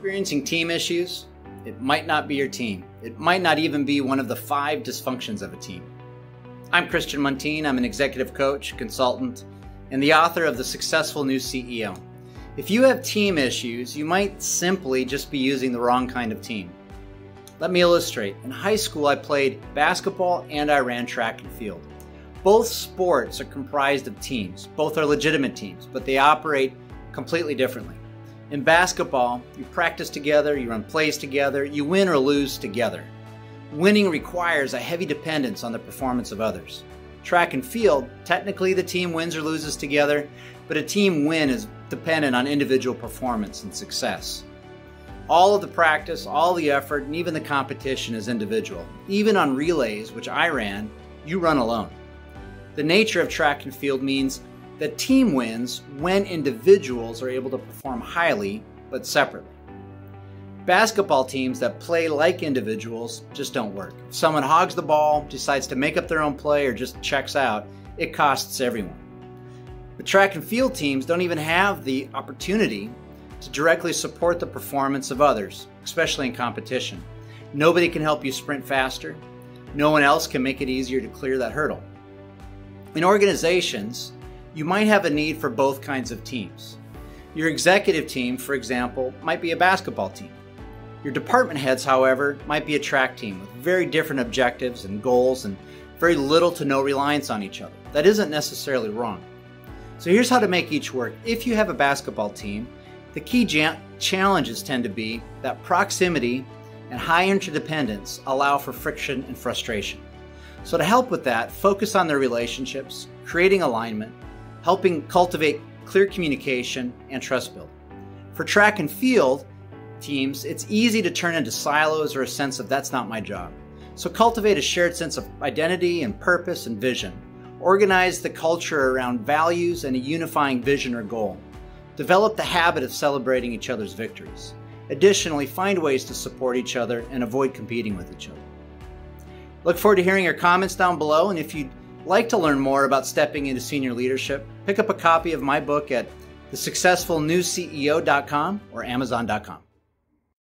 Experiencing team issues? It might not be your team. It might not even be one of the five dysfunctions of a team. I'm Christian Muntean. I'm an executive coach, consultant, and the author of The Successful New CEO. If you have team issues, you might simply just be using the wrong kind of team. Let me illustrate. In high school, I played basketball and I ran track and field. Both sports are comprised of teams. Both are legitimate teams, but they operate completely differently. In basketball, you practice together, you run plays together, you win or lose together. Winning requires a heavy dependence on the performance of others. Track and field, technically the team wins or loses together, but a team win is dependent on individual performance and success. All of the practice, all the effort, and even the competition is individual. Even on relays, which I ran, you run alone. The nature of track and field means the team wins when individuals are able to perform highly but separately. Basketball teams that play like individuals just don't work. If someone hogs the ball, decides to make up their own play, or just checks out, it costs everyone. But track and field teams don't even have the opportunity to directly support the performance of others, especially in competition. Nobody can help you sprint faster. No one else can make it easier to clear that hurdle. In organizations, you might have a need for both kinds of teams. Your executive team, for example, might be a basketball team. Your department heads, however, might be a track team with very different objectives and goals and very little to no reliance on each other. That isn't necessarily wrong. So here's how to make each work. If you have a basketball team, the key challenges tend to be that proximity and high interdependence allow for friction and frustration. So to help with that, focus on their relationships, creating alignment, helping cultivate clear communication and trust building. For track and field teams, it's easy to turn into silos or a sense of that's not my job. So cultivate a shared sense of identity and purpose and vision. Organize the culture around values and a unifying vision or goal. Develop the habit of celebrating each other's victories. Additionally, find ways to support each other and avoid competing with each other. Look forward to hearing your comments down below, and if you'd like to learn more about stepping into senior leadership, pick up a copy of my book at thesuccessfulnewceo.com or amazon.com.